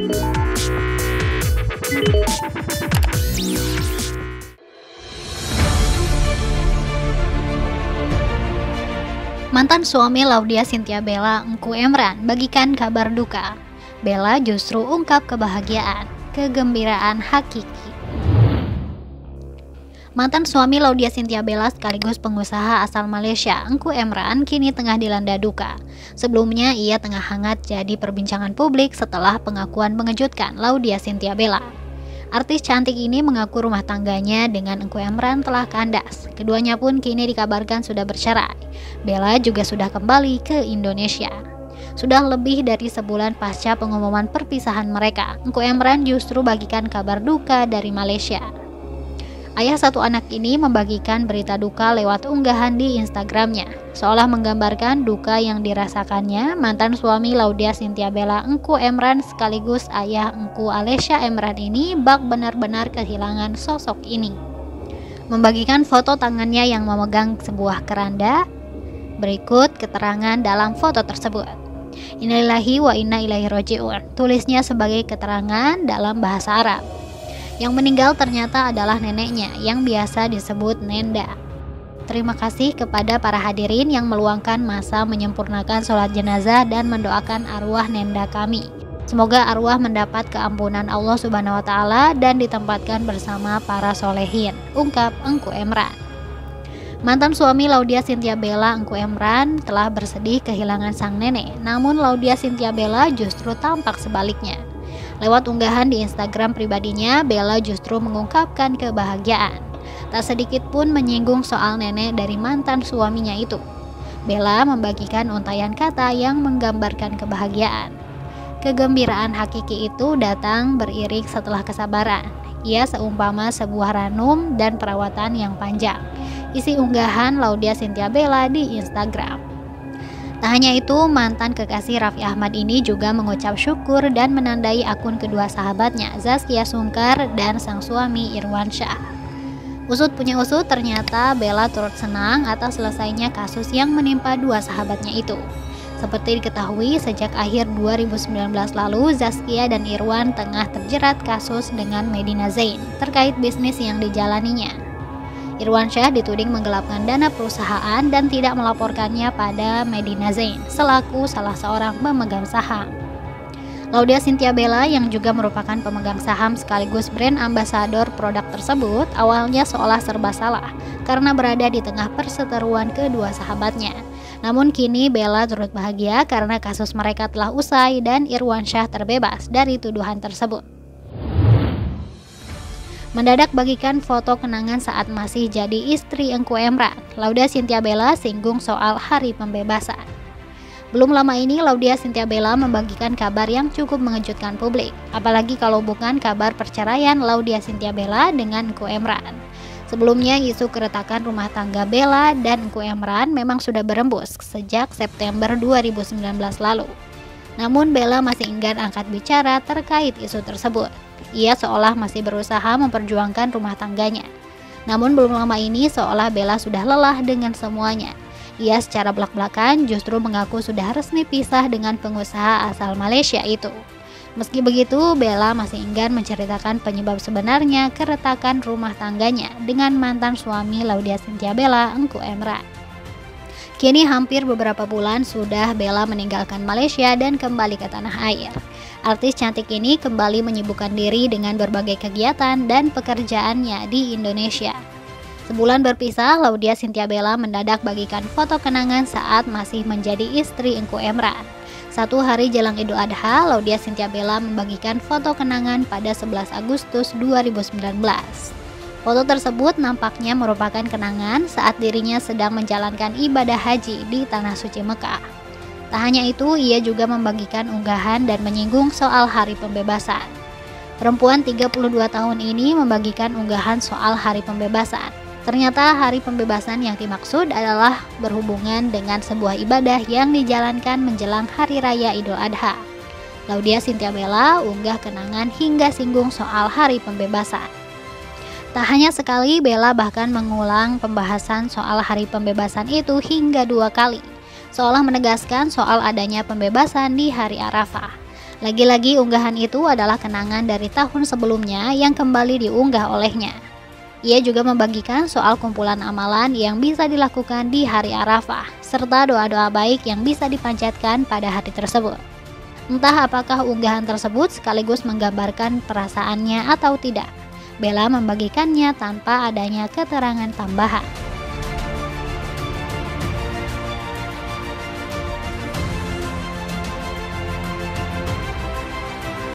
Mantan suami Laudia Cynthia Bella, Engku Emran, bagikan kabar duka. Bella justru ungkap kebahagiaan, kegembiraan hakiki. Mantan suami Laudia Cynthia Bella sekaligus pengusaha asal Malaysia, Engku Emran, kini tengah dilanda duka. Sebelumnya, ia tengah hangat jadi perbincangan publik setelah pengakuan mengejutkan Laudia Cynthia Bella. Artis cantik ini mengaku rumah tangganya dengan Engku Emran telah kandas. Keduanya pun kini dikabarkan sudah bercerai. Bella juga sudah kembali ke Indonesia. Sudah lebih dari sebulan pasca pengumuman perpisahan mereka, Engku Emran justru bagikan kabar duka dari Malaysia. Ayah satu anak ini membagikan berita duka lewat unggahan di Instagramnya, seolah menggambarkan duka yang dirasakannya mantan suami Laudia Cynthia Bella Engku Emran sekaligus ayah Engku Alesya Emran ini bak benar-benar kehilangan sosok ini. Membagikan foto tangannya yang memegang sebuah keranda, berikut keterangan dalam foto tersebut. Innalillahi wa inna ilaihi roji'un. Tulisnya sebagai keterangan dalam bahasa Arab. Yang meninggal ternyata adalah neneknya yang biasa disebut Nenda. Terima kasih kepada para hadirin yang meluangkan masa menyempurnakan sholat jenazah dan mendoakan arwah Nenda kami. Semoga arwah mendapat keampunan Allah Subhanahu wa Ta'ala dan ditempatkan bersama para solehin. Ungkap Engku Emran. Mantan suami Laudia Cynthia Bella Engku Emran telah bersedih kehilangan sang nenek, namun Laudia Cynthia Bella justru tampak sebaliknya. Lewat unggahan di Instagram pribadinya, Bella justru mengungkapkan kebahagiaan. Tak sedikit pun menyinggung soal nenek dari mantan suaminya itu. Bella membagikan untayan kata yang menggambarkan kebahagiaan. Kegembiraan hakiki itu datang beriring setelah kesabaran. Ia seumpama sebuah ranum dan perawatan yang panjang. Isi unggahan Laudia Cynthia Bella di Instagram. Tak hanya itu, mantan kekasih Raffi Ahmad ini juga mengucap syukur dan menandai akun kedua sahabatnya, Zaskia Sungkar dan sang suami Irwan Syah. Usut punya usut, ternyata Bella turut senang atas selesainya kasus yang menimpa dua sahabatnya itu. Seperti diketahui, sejak akhir 2019 lalu, Zaskia dan Irwan tengah terjerat kasus dengan Medina Zain terkait bisnis yang dijalaninya. Irwansyah dituding menggelapkan dana perusahaan dan tidak melaporkannya pada Medina Zain selaku salah seorang pemegang saham. Laudia Cynthia Bella yang juga merupakan pemegang saham sekaligus brand ambasador produk tersebut awalnya seolah serba salah karena berada di tengah perseteruan kedua sahabatnya. Namun kini Bella turut bahagia karena kasus mereka telah usai dan Irwansyah terbebas dari tuduhan tersebut mendadak bagikan foto kenangan saat masih jadi istri Engku Emran. Laudia Cynthia Bella singgung soal hari pembebasan. Belum lama ini Laudia Cynthia Bella membagikan kabar yang cukup mengejutkan publik, apalagi kalau bukan kabar perceraian Laudia Cynthia Bella dengan Engku Emran. Sebelumnya isu keretakan rumah tangga Bella dan Engku Emran memang sudah berembus sejak September 2019 lalu. Namun Bella masih enggan angkat bicara terkait isu tersebut. Ia seolah masih berusaha memperjuangkan rumah tangganya. Namun belum lama ini seolah Bella sudah lelah dengan semuanya. Ia secara belak-belakan justru mengaku sudah resmi pisah dengan pengusaha asal Malaysia itu. Meski begitu, Bella masih enggan menceritakan penyebab sebenarnya keretakan rumah tangganya dengan mantan suami Laudia Cynthia Bella, Engku Emra. Kini hampir beberapa bulan sudah Bella meninggalkan Malaysia dan kembali ke tanah air. Artis cantik ini kembali menyibukkan diri dengan berbagai kegiatan dan pekerjaannya di Indonesia. Sebulan berpisah, Laudia Cynthia Bella mendadak bagikan foto kenangan saat masih menjadi istri Engku Emran. Satu hari jelang Idul Adha, Laudia Cynthia Bella membagikan foto kenangan pada 11 Agustus 2019. Foto tersebut nampaknya merupakan kenangan saat dirinya sedang menjalankan ibadah haji di Tanah Suci Mekah. Tak hanya itu, ia juga membagikan unggahan dan menyinggung soal hari pembebasan. Perempuan 32 tahun ini membagikan unggahan soal hari pembebasan. Ternyata hari pembebasan yang dimaksud adalah berhubungan dengan sebuah ibadah yang dijalankan menjelang hari raya Idul Adha. Laudia Cynthia Bella unggah kenangan hingga singgung soal hari pembebasan. Tak hanya sekali, Bella bahkan mengulang pembahasan soal hari pembebasan itu hingga dua kali, seolah menegaskan soal adanya pembebasan di hari Arafah. Lagi-lagi unggahan itu adalah kenangan dari tahun sebelumnya yang kembali diunggah olehnya. Ia juga membagikan soal kumpulan amalan yang bisa dilakukan di hari Arafah, serta doa-doa baik yang bisa dipanjatkan pada hari tersebut. Entah apakah unggahan tersebut sekaligus menggambarkan perasaannya atau tidak. Bella membagikannya tanpa adanya keterangan tambahan.